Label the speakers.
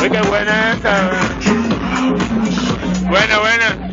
Speaker 1: Uy, qué buena esta. Buena, buena.